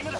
今だ